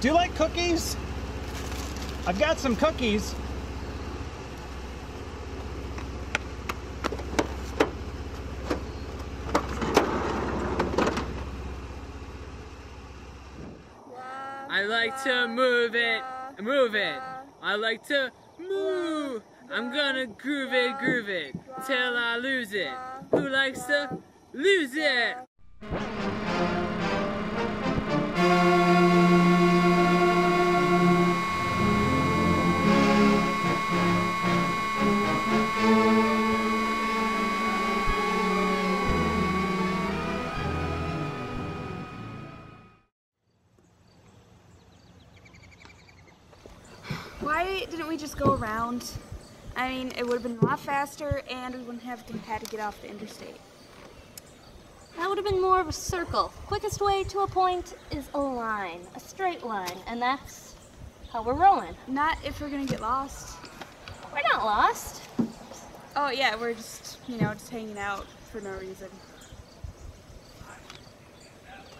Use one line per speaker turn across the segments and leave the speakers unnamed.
Do you like cookies? I've got some cookies.
I like to move it, move it. I like to move. I'm gonna groove it, groove it, till I lose it. Who likes to lose it?
Why didn't we just go around? I mean, it would have been a lot faster and we wouldn't have had to get off the interstate.
That would have been more of a circle. Quickest way to a point is a line, a straight line, and that's how we're rolling.
Not if we're gonna get lost.
We're not lost.
Oh yeah, we're just, you know, just hanging out for no reason.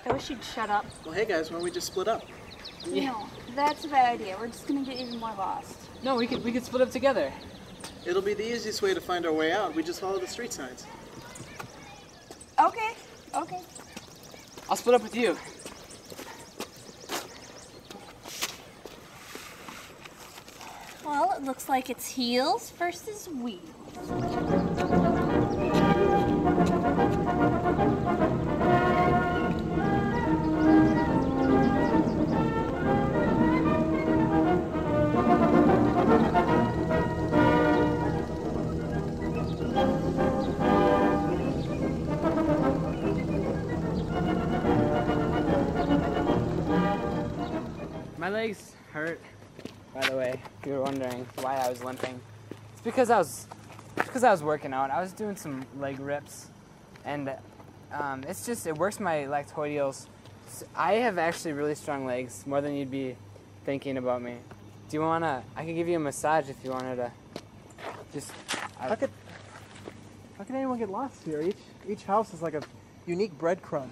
I wish you'd shut up.
Well, hey guys, why don't we just split up?
No, that's a bad idea. We're just gonna get even more lost.
No, we could we could split up together.
It'll be the easiest way to find our way out. We just follow the street signs.
Okay, okay.
I'll split up with you.
Well, it looks like it's heels versus wheels.
Legs hurt. By the way, if you were wondering why I was limping, it's because I was because I was working out. I was doing some leg rips, and um, it's just it works my lactoideals. I have actually really strong legs, more than you'd be thinking about me. Do you wanna? I could give you a massage if you wanted to. Just I,
How could how could anyone get lost here? Each each house is like a unique breadcrumb.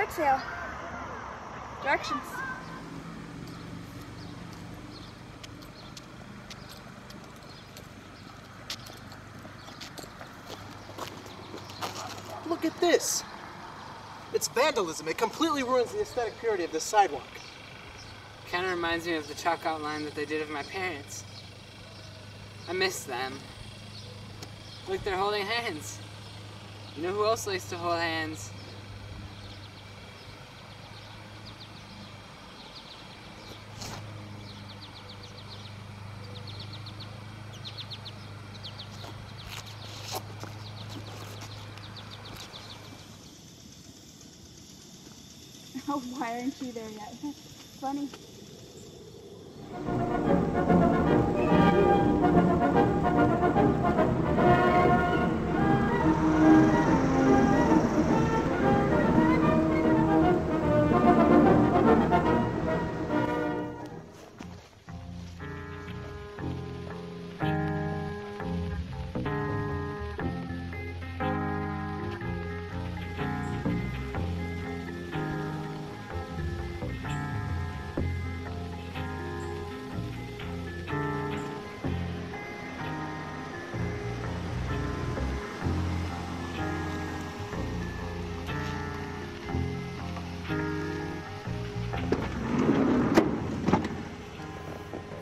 Yard sale. Directions.
Look at this. It's vandalism. It completely ruins the aesthetic purity of this sidewalk.
kind of reminds me of the chalk outline that they did of my parents. I miss them. Look, they're holding hands. You know who else likes to hold hands?
Oh, why aren't you there yet? Funny.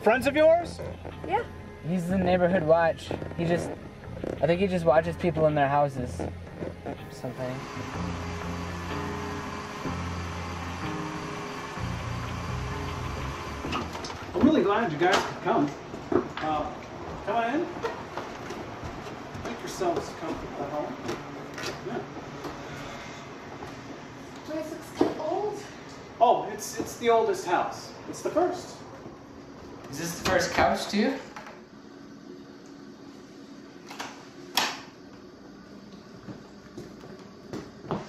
Friends of yours?
Yeah.
He's the neighborhood watch. He just, I think he just watches people in their houses. Or something.
I'm really glad you guys could come. Uh, come on in. Make yourselves comfortable at home. Yeah.
Place looks kind of old.
Oh, it's it's the oldest house. It's the first.
Is this the first couch too?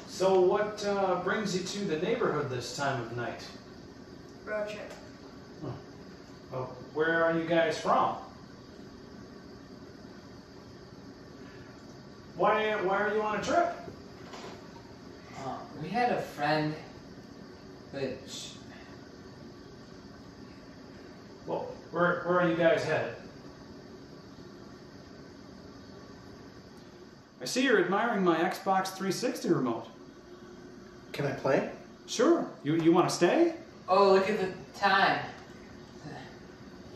So, what uh, brings you to the neighborhood this time of night?
Road trip.
Oh, where are you guys from? Why, why are you on a trip?
Uh, we had a friend, which
Well, where, where are you guys headed? I see you're admiring my Xbox 360 remote.
Can I play?
Sure. You, you want to stay?
oh look at the time.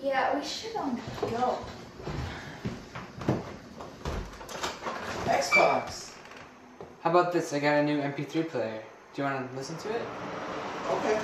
Yeah, we should um go.
Xbox.
How about this? I got a new MP3 player. Do you want to listen to it?
Okay.